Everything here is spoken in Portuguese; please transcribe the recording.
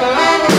Música